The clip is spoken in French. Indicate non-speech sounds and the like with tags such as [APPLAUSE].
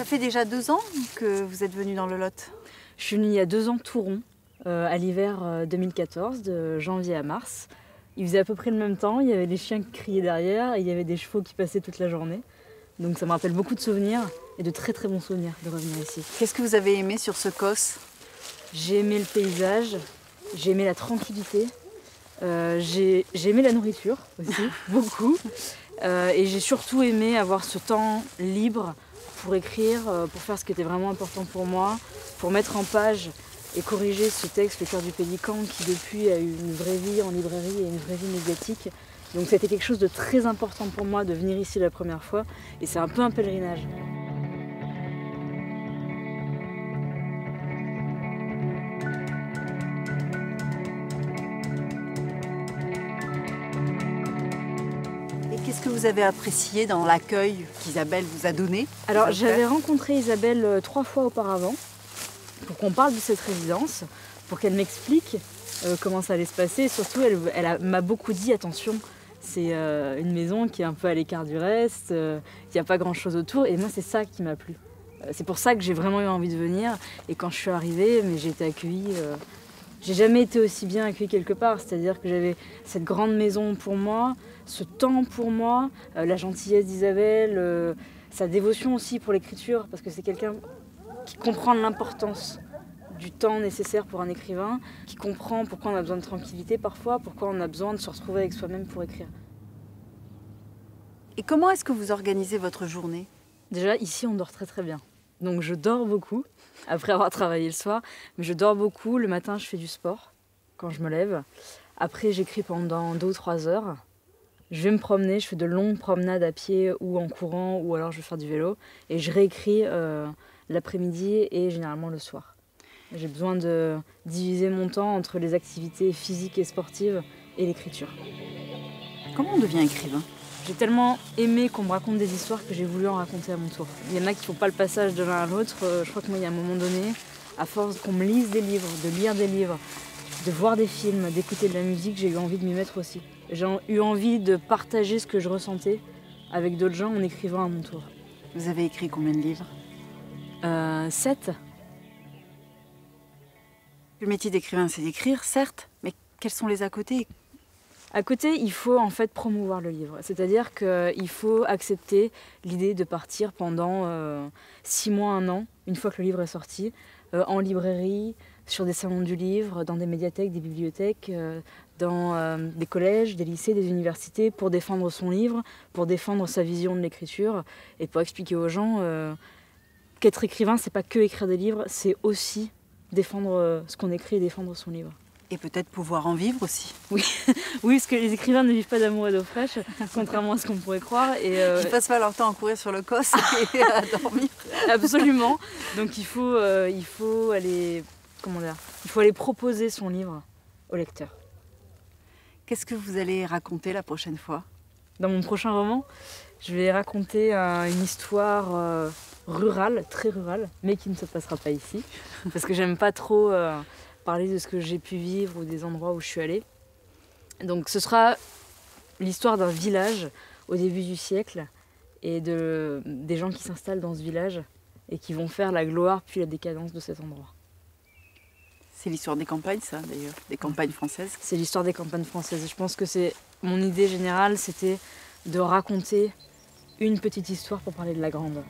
Ça fait déjà deux ans que vous êtes venu dans le Lot Je suis venue il y a deux ans tout rond, euh, à l'hiver 2014, de janvier à mars. Il faisait à peu près le même temps, il y avait des chiens qui criaient derrière et il y avait des chevaux qui passaient toute la journée. Donc ça me rappelle beaucoup de souvenirs et de très très bons souvenirs de revenir ici. Qu'est-ce que vous avez aimé sur ce COS? J'ai aimé le paysage, j'ai aimé la tranquillité, euh, j'ai aimé la nourriture aussi, [LAUGHS] beaucoup. Euh, et j'ai surtout aimé avoir ce temps libre pour écrire, euh, pour faire ce qui était vraiment important pour moi, pour mettre en page et corriger ce texte, Le cœur du pélican, qui depuis a eu une vraie vie en librairie et une vraie vie médiatique. Donc c'était quelque chose de très important pour moi de venir ici la première fois et c'est un peu un pèlerinage. Qu'est-ce que vous avez apprécié dans l'accueil qu'Isabelle vous a donné Alors j'avais rencontré Isabelle euh, trois fois auparavant pour qu'on parle de cette résidence, pour qu'elle m'explique euh, comment ça allait se passer. surtout, elle m'a beaucoup dit attention, c'est euh, une maison qui est un peu à l'écart du reste, euh, il n'y a pas grand-chose autour. Et moi, c'est ça qui m'a plu. C'est pour ça que j'ai vraiment eu envie de venir. Et quand je suis arrivée, mais j'ai été accueillie. J'ai jamais été aussi bien accueillie quelque part. C'est-à-dire que j'avais cette grande maison pour moi, ce temps pour moi, la gentillesse d'Isabelle, sa dévotion aussi pour l'écriture, parce que c'est quelqu'un qui comprend l'importance du temps nécessaire pour un écrivain, qui comprend pourquoi on a besoin de tranquillité parfois, pourquoi on a besoin de se retrouver avec soi-même pour écrire. Et comment est-ce que vous organisez votre journée? Déjà, ici, on dort très très bien. Donc je dors beaucoup, [LAUGHS] après avoir travaillé le soir, mais je dors beaucoup. Le matin, je fais du sport quand je me lève. Après, j'écris pendant deux ou trois heures. Je vais me promener, je fais de longues promenades à pied ou en courant, ou alors je vais faire du vélo. Et je réécris euh, l'après-midi et généralement le soir. J'ai besoin de diviser mon temps entre les activités physiques et sportives et l'écriture. Comment on devient écrivain? J'ai tellement aimé qu'on me raconte des histoires que j'ai voulu en raconter à mon tour. Il y en a qui font pas le passage de l'un à l'autre. Euh, je crois que moi, il y a un moment donné, à force qu'on me lise des livres, de lire des livres, de voir des films, d'écouter de la musique, j'ai eu envie de m'y mettre aussi. J'ai eu envie de partager ce que je ressentais avec d'autres gens en écrivant à mon tour. Vous avez écrit combien de livres? Euh, Sept. Le métier d'écrivain, c'est d'écrire, certes, mais quels sont les à côté? À côté, il faut en fait promouvoir le livre. C'est-à-dire qu'il faut accepter l'idée de partir pendant euh, six mois, un an, une fois que le livre est sorti, euh, en librairie, sur des salons du livre, dans des médiathèques, des bibliothèques, euh, dans des collèges, des lycées, des universités, pour défendre son livre, pour défendre sa vision de l'écriture et pour expliquer aux gens qu'être écrivain, c'est pas que écrire des livres, c'est aussi défendre ce qu'on écrit et défendre son livre. Et peut-être pouvoir en vivre aussi. Oui, [LAUGHS] oui parce que les écrivains ne vivent pas d'amour et d'eau fraîche, contrairement à ce qu'on pourrait croire. Et euh... Ils passent pas leur temps à courir sur le cos [LAUGHS] et à dormir. Absolument. Donc il faut, euh, il faut aller, comment dire, il faut aller proposer son livre au lecteur. Qu'est-ce que vous allez raconter la prochaine fois? Dans mon prochain roman, je vais raconter euh, une histoire rurale, très rurale, mais qui ne se passera pas ici. Parce que j'aime pas trop parler de ce que j'ai pu vivre ou des endroits où je suis allée. Donc ce sera l'histoire d'un village au début du siècle et de, des gens qui s'installent dans ce village et qui vont faire la gloire puis la décadence de cet endroit. C'est l'histoire des campagnes, ça d'ailleurs, des campagnes françaises. C'est l'histoire des campagnes françaises. Je pense que c'est mon idée générale, c'était de raconter une petite histoire pour parler de la grande.